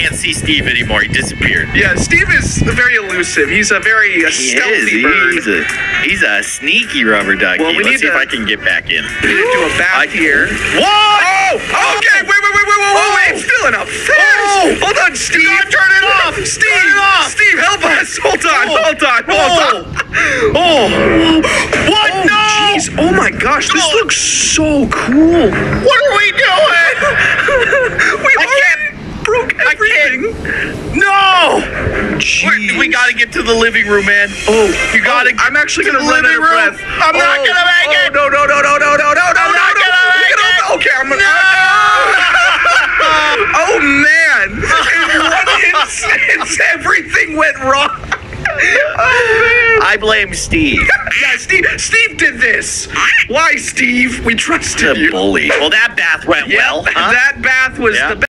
can't see Steve anymore. He disappeared. Yeah, Steve is very elusive. He's a very uh, He stealthy is. Bird. He's a he's a sneaky rubber ducky. Well, we Let's need see if I can get back in. We need to do a bath here. What? Oh, okay. Wait, wait, wait, wait, wait, wait. Oh. It's filling up fast. Oh. Hold on, Steve. gotta turn it off. Steve. Turn it off. Steve, help us. Hold on. Oh. Hold on. Hold on. Oh. What? Oh, no. jeez. Oh my gosh, this No. looks so cool. What Jeez. We got to get to the living room, man. Oh, you got to. Oh, I'm actually going to run out of breath. I'm oh, not going to make oh, it. No, no, no, no, no, no, no, I'm no, not no. Gonna make it. Okay, I'm going to. No! oh, man. In one instance, everything went wrong. Oh, I blame Steve. yeah, Steve. Steve did this. Why, Steve? We trusted the you. bully. Well, that bath went yeah, well. Huh? That bath was yeah. the best.